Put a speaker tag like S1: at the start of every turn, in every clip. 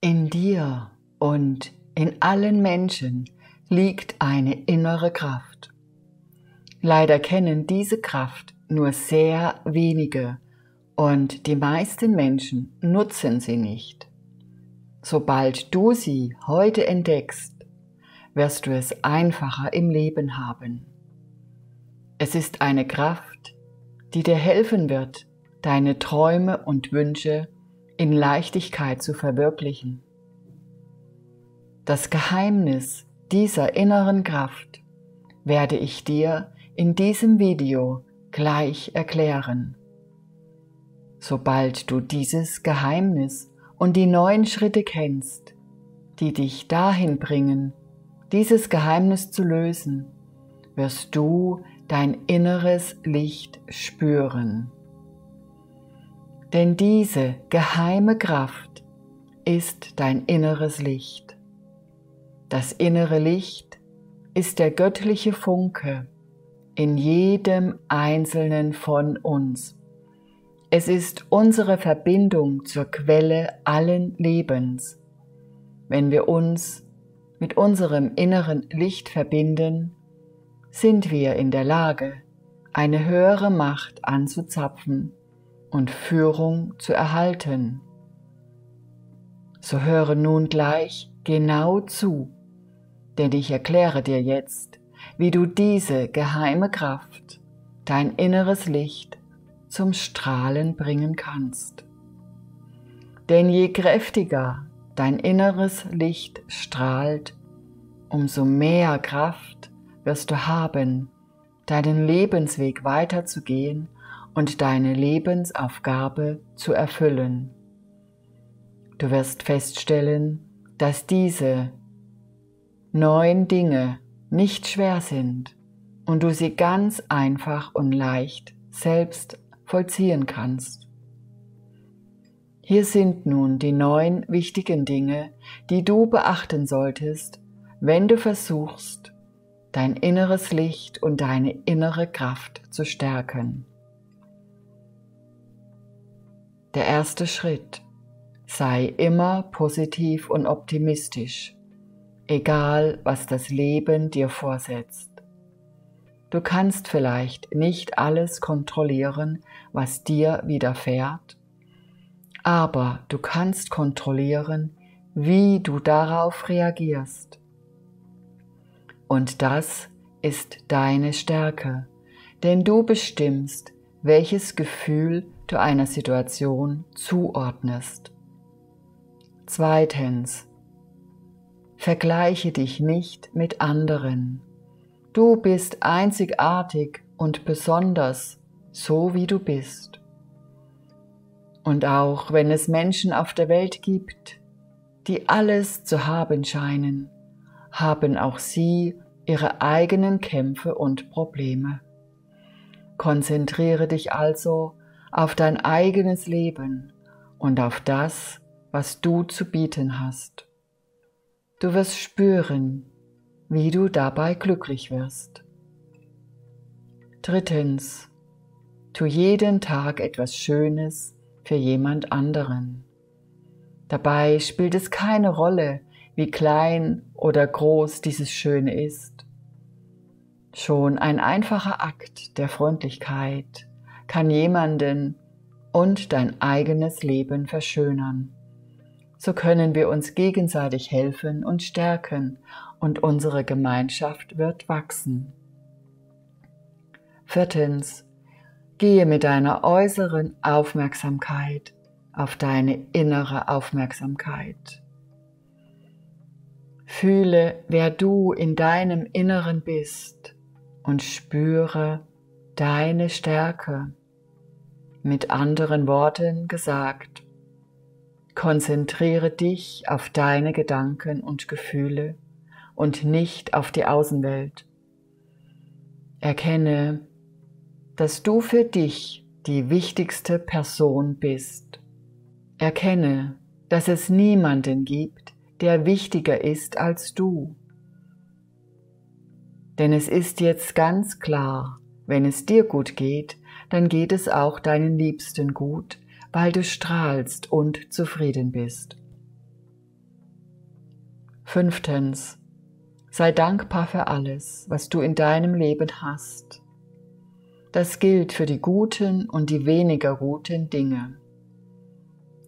S1: In dir und in allen Menschen liegt eine innere Kraft. Leider kennen diese Kraft nur sehr wenige und die meisten Menschen nutzen sie nicht. Sobald du sie heute entdeckst, wirst du es einfacher im Leben haben. Es ist eine Kraft, die dir helfen wird, deine Träume und Wünsche in Leichtigkeit zu verwirklichen. Das Geheimnis dieser inneren Kraft werde ich dir in diesem Video gleich erklären. Sobald du dieses Geheimnis und die neuen Schritte kennst, die dich dahin bringen, dieses Geheimnis zu lösen, wirst du dein inneres Licht spüren. Denn diese geheime Kraft ist dein inneres Licht. Das innere Licht ist der göttliche Funke in jedem einzelnen von uns. Es ist unsere Verbindung zur Quelle allen Lebens. Wenn wir uns mit unserem inneren Licht verbinden, sind wir in der Lage, eine höhere Macht anzuzapfen und Führung zu erhalten. So höre nun gleich genau zu, denn ich erkläre dir jetzt, wie du diese geheime Kraft, dein inneres Licht, zum Strahlen bringen kannst. Denn je kräftiger dein inneres Licht strahlt, umso mehr Kraft wirst du haben, deinen Lebensweg weiterzugehen und deine Lebensaufgabe zu erfüllen. Du wirst feststellen, dass diese neun Dinge nicht schwer sind und du sie ganz einfach und leicht selbst vollziehen kannst. Hier sind nun die neun wichtigen Dinge, die du beachten solltest, wenn du versuchst, dein inneres Licht und deine innere Kraft zu stärken. Der erste Schritt. Sei immer positiv und optimistisch, egal was das Leben dir vorsetzt. Du kannst vielleicht nicht alles kontrollieren, was dir widerfährt, aber du kannst kontrollieren, wie du darauf reagierst. Und das ist deine Stärke, denn du bestimmst, welches Gefühl du einer Situation zuordnest. Zweitens, vergleiche dich nicht mit anderen. Du bist einzigartig und besonders, so wie du bist. Und auch wenn es Menschen auf der Welt gibt, die alles zu haben scheinen, haben auch sie ihre eigenen Kämpfe und Probleme. Konzentriere dich also auf dein eigenes Leben und auf das, was du zu bieten hast. Du wirst spüren, wie du dabei glücklich wirst. Drittens, tu jeden Tag etwas Schönes für jemand anderen. Dabei spielt es keine Rolle, wie klein oder groß dieses Schöne ist. Schon ein einfacher Akt der Freundlichkeit kann jemanden und dein eigenes Leben verschönern. So können wir uns gegenseitig helfen und stärken und unsere Gemeinschaft wird wachsen. Viertens, gehe mit deiner äußeren Aufmerksamkeit auf deine innere Aufmerksamkeit. Fühle, wer du in deinem Inneren bist und spüre deine Stärke. Mit anderen Worten gesagt, konzentriere dich auf deine Gedanken und Gefühle und nicht auf die Außenwelt. Erkenne, dass du für dich die wichtigste Person bist. Erkenne, dass es niemanden gibt, der wichtiger ist als du. Denn es ist jetzt ganz klar, wenn es dir gut geht, dann geht es auch deinen Liebsten gut, weil du strahlst und zufrieden bist. Fünftens. Sei dankbar für alles, was du in deinem Leben hast. Das gilt für die guten und die weniger guten Dinge.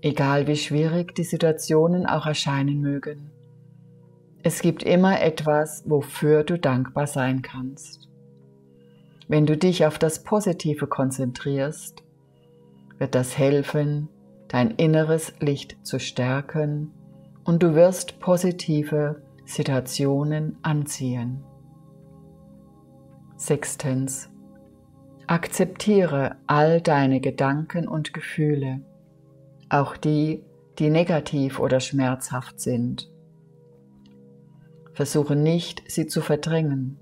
S1: Egal wie schwierig die Situationen auch erscheinen mögen. Es gibt immer etwas, wofür du dankbar sein kannst. Wenn du dich auf das Positive konzentrierst, wird das helfen, dein inneres Licht zu stärken und du wirst positive Situationen anziehen. Sechstens. Akzeptiere all deine Gedanken und Gefühle, auch die, die negativ oder schmerzhaft sind. Versuche nicht, sie zu verdrängen.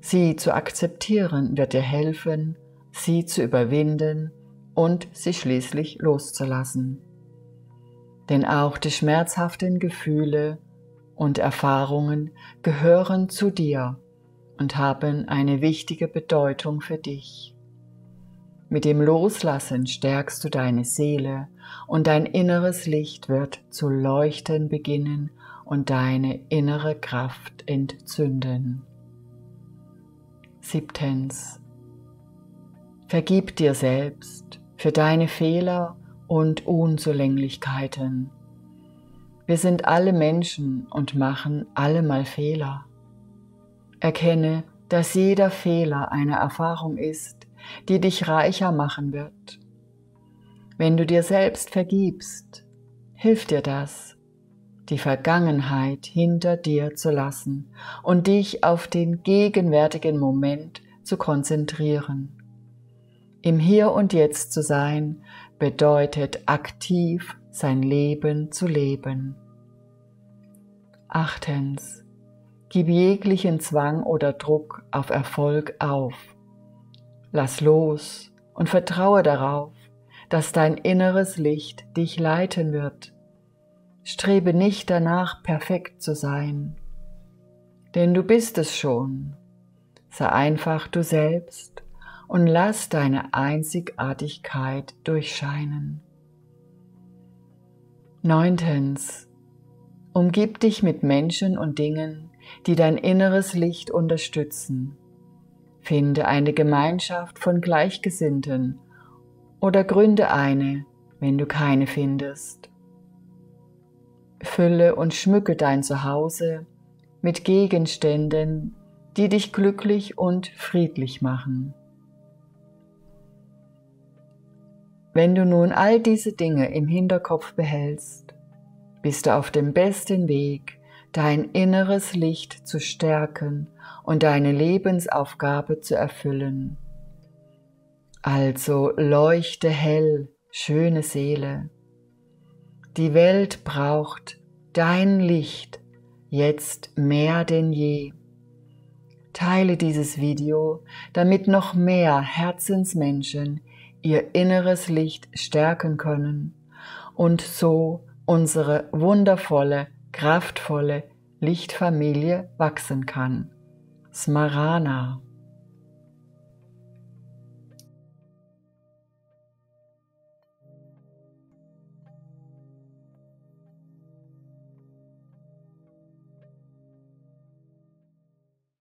S1: Sie zu akzeptieren wird dir helfen, sie zu überwinden und sie schließlich loszulassen. Denn auch die schmerzhaften Gefühle und Erfahrungen gehören zu dir und haben eine wichtige Bedeutung für dich. Mit dem Loslassen stärkst du deine Seele und dein inneres Licht wird zu leuchten beginnen und deine innere Kraft entzünden. Siebtens. Vergib dir selbst für deine Fehler und Unzulänglichkeiten. Wir sind alle Menschen und machen alle mal Fehler. Erkenne, dass jeder Fehler eine Erfahrung ist, die dich reicher machen wird. Wenn du dir selbst vergibst, hilft dir das, die Vergangenheit hinter dir zu lassen und dich auf den gegenwärtigen Moment zu konzentrieren. Im Hier und Jetzt zu sein bedeutet aktiv sein Leben zu leben. Achtens. Gib jeglichen Zwang oder Druck auf Erfolg auf. Lass los und vertraue darauf, dass dein inneres Licht dich leiten wird Strebe nicht danach, perfekt zu sein, denn du bist es schon. Sei einfach du selbst und lass deine Einzigartigkeit durchscheinen. Neuntens. Umgib dich mit Menschen und Dingen, die dein inneres Licht unterstützen. Finde eine Gemeinschaft von Gleichgesinnten oder gründe eine, wenn du keine findest. Fülle und schmücke dein Zuhause mit Gegenständen, die dich glücklich und friedlich machen. Wenn du nun all diese Dinge im Hinterkopf behältst, bist du auf dem besten Weg, dein inneres Licht zu stärken und deine Lebensaufgabe zu erfüllen. Also leuchte hell, schöne Seele. Die Welt braucht dein Licht jetzt mehr denn je. Teile dieses Video, damit noch mehr Herzensmenschen ihr inneres Licht stärken können und so unsere wundervolle, kraftvolle Lichtfamilie wachsen kann. Smarana